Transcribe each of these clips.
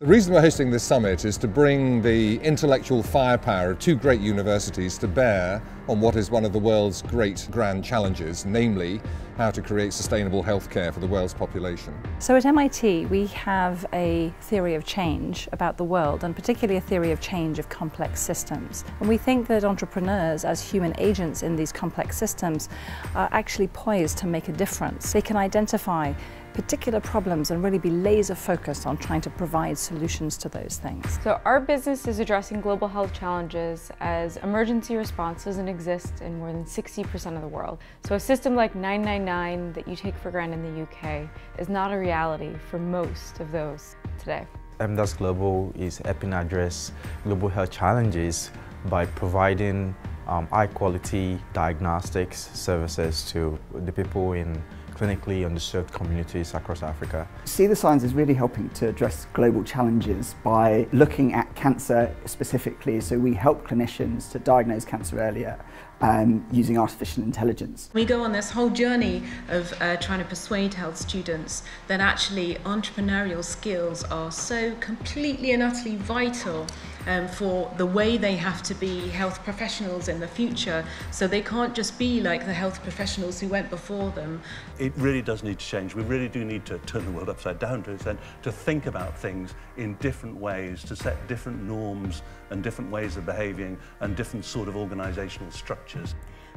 The reason we're hosting this summit is to bring the intellectual firepower of two great universities to bear on what is one of the world's great grand challenges, namely how to create sustainable healthcare for the world's population. So at MIT we have a theory of change about the world and particularly a theory of change of complex systems. And we think that entrepreneurs as human agents in these complex systems are actually poised to make a difference. They can identify particular problems and really be laser focused on trying to provide solutions to those things. So our business is addressing global health challenges as emergency response doesn't exist in more than 60% of the world. So a system like 999 that you take for granted in the UK is not a reality for most of those today. MDaaS Global is helping address global health challenges by providing um, high quality diagnostics services to the people in clinically underserved communities across Africa. C the Signs is really helping to address global challenges by looking at cancer specifically. So we help clinicians to diagnose cancer earlier um, using artificial intelligence. We go on this whole journey of uh, trying to persuade health students that actually entrepreneurial skills are so completely and utterly vital um, for the way they have to be health professionals in the future. So they can't just be like the health professionals who went before them. It really does need to change. We really do need to turn the world upside down to extent, to think about things in different ways, to set different norms and different ways of behaving and different sort of organizational structures.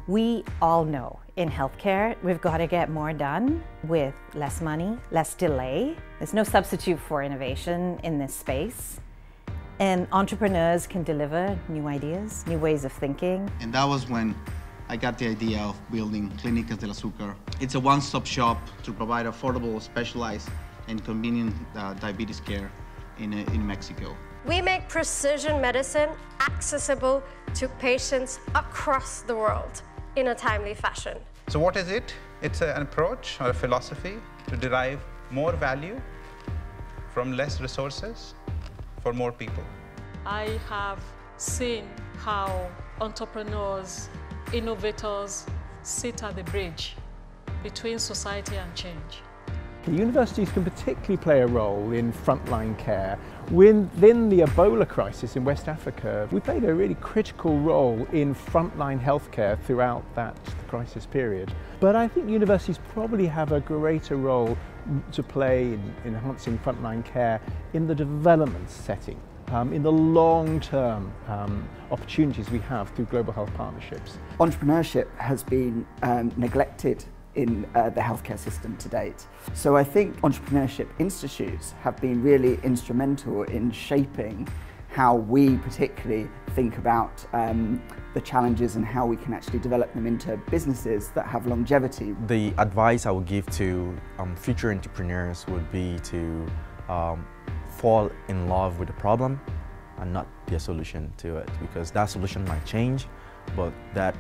We all know in healthcare, we've got to get more done with less money, less delay. There's no substitute for innovation in this space. And entrepreneurs can deliver new ideas, new ways of thinking. And that was when I got the idea of building Clínicas del Azúcar. It's a one-stop shop to provide affordable, specialized, and convenient uh, diabetes care in, uh, in Mexico. We make precision medicine accessible to patients across the world in a timely fashion. So what is it? It's an approach or a philosophy to derive more value from less resources for more people. I have seen how entrepreneurs, innovators sit at the bridge between society and change. Universities can particularly play a role in frontline care. Within the Ebola crisis in West Africa, we played a really critical role in frontline healthcare throughout that crisis period. But I think universities probably have a greater role to play in enhancing frontline care in the development setting. Um, in the long-term um, opportunities we have through global health partnerships. Entrepreneurship has been um, neglected in uh, the healthcare system to date. So I think entrepreneurship institutes have been really instrumental in shaping how we particularly think about um, the challenges and how we can actually develop them into businesses that have longevity. The advice I would give to um, future entrepreneurs would be to um, fall in love with the problem and not a solution to it because that solution might change but that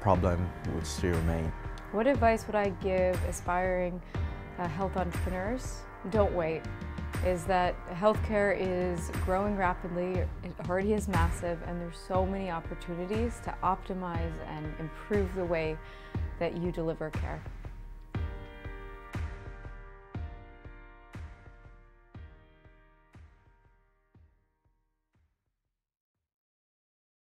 problem would still remain. What advice would I give aspiring uh, health entrepreneurs? Don't wait. Is that healthcare is growing rapidly, it already is massive, and there's so many opportunities to optimize and improve the way that you deliver care.